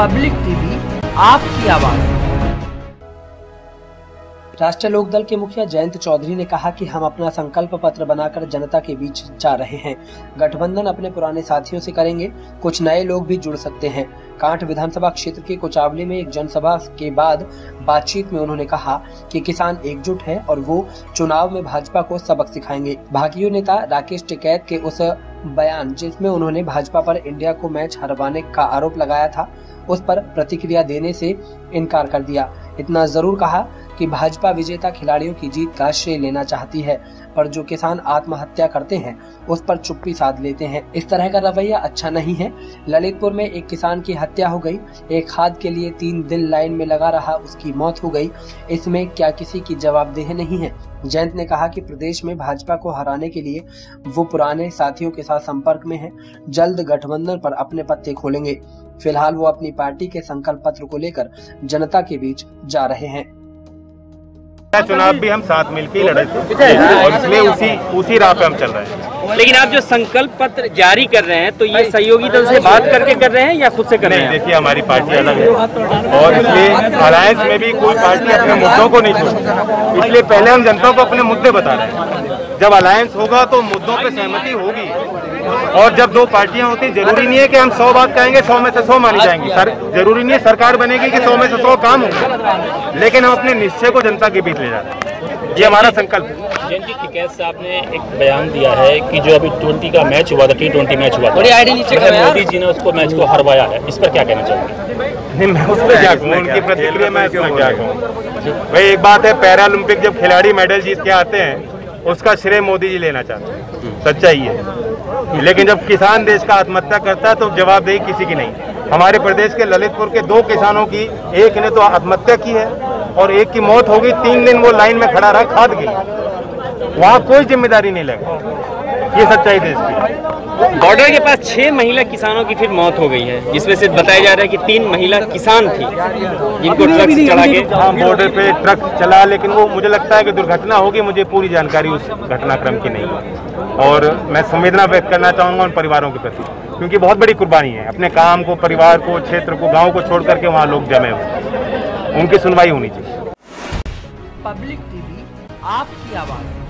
Public TV, आपकी आवाज़। राष्ट्रीय लोकदल के मुखिया जयंत चौधरी ने कहा कि हम अपना संकल्प पत्र बनाकर जनता के बीच जा रहे हैं। गठबंधन अपने पुराने साथियों से करेंगे, कुछ नए लोग भी जुड़ सकते हैं। कांठ विधानसभा क्षेत्र के कोचावली में एक जनसभा के बाद बातचीत में उन्होंने कहा कि किसान एकजुट है और वो चुनाव में भाजपा को सबक सिखाएँगे। भाकियू नेता राकेश टिकैत के उस बयान, जिसमें उन्होंने भाजपा पर इंडिया को मैच हरवाने का आरोप लगाया था, उस पर प्रतिक्रिया देने से इनकार कर दिया। इतना ज़रूर कहा कि भाजपा विजेता खिलाड़ियों की जीत का श्रेय लेना चाहती है, पर जो किसान आत्महत्या करते हैं, उस पर चुप्पी साध लेते हैं। इस तरह का रवैया अच्छा नहीं है। ललितपुर में एक किसान की हत्या हो गई। एक खाद के लिए तीन दिन लाइन में लगा रहा उसकी मौत हो गई। इसमें क्या किसी की जवाबदेह नहीं है? जयंत ने कहा कि प्रदेश में भाजपा को हराने के लिए वो पुराने साथियों के साथ संपर्क में है। जल्द गठबंधन पर अपने पत्ते खोलेंगे। फ़िलहाल वो अपनी पार्टी के संकल्प पत्र को लेकर जनता के बीच जा रहे हैं। चुनाव भी हम साथ मिलकर लड़े थे। और इसलिए उसी उसी राह पे हम चल रहे हैं। लेकिन आप जो संकल्प पत्र जारी कर रहे हैं तो ये सहयोगी दल से बात करके कर रहे हैं या खुद से कर रहे हैं? देखिए हमारी पार्टी अलग है। और इसलिए अलायंस में भी कोई पार्टी अपने मुद्दों को नहीं छोड़ती। इसलिए पहले हम जनता को अपने मुद्दे बता रहे हैं। जब अलायंस होगा तो मुद्दों पर सहमति होगी। और जब दो पार्टियाँ होती ज़रूरी नहीं है कि हम सौ बात कहेंगे सौ में से सौ मानी जाएँगी। सर ज़रूरी नहीं है सरकार बनेगी कि सौ में से सौ काम होंगे। लेकिन हम अपने निश्चय को जनता के बीच ले जा रहे हैं। ये हमारा संकल्प है। टिकैत साहब ने एक बयान दिया है कि जो अभी ट्वेंटी का मैच हुआ था टी ट्वेंटी मैच हुआ था मतलब मोदी जी ने उसको मैच को हरवाया है। इस पर क्या कहना चाहेंगे? नहीं मैं उस पर क्या कहूँ? उनकी प्रतिक्रिया मैं इसमें क्या कहूँ? भाई एक बात है पैरालंपिक जब खिलाड़ी मेडल जीत के आते हैं उसका श्रेय मोदी जी लेना चाहते हैं। सच्चाई है। लेकिन जब किसान देश का आत्महत्या करता है तो जवाबदेही किसी की नहीं। हमारे प्रदेश के ललितपुर के दो किसानों की, एक ने तो आत्महत्या की है, और एक की मौत होगी तीन दिन वो लाइन में खड़ा रहा, खाद गई लिए वहाँ कोई ज़िम्मेदारी नहीं लगी। ये सच्चाई थी की है बॉर्डर के पास छह महिला किसानों की फिर मौत हो गई है जिसमें से बताया जा रहा है कि तीन महिला किसान थी जिनको ट्रक चढ़ा के हाँ बॉर्डर पे ट्रक चला लेकिन वो मुझे लगता है कि दुर्घटना होगी मुझे पूरी जानकारी उस घटनाक्रम की नहीं है। और मैं संवेदना व्यक्त करना चाहूँगा उन परिवारों के प्रति क्योंकि बहुत बड़ी कुर्बानी है। अपने काम को परिवार को क्षेत्र को गाँव को छोड़ करके वहाँ लोग जमे हुए उनकी सुनवाई होनी चाहिए। पब्लिक टीवी आपकी आवाज़।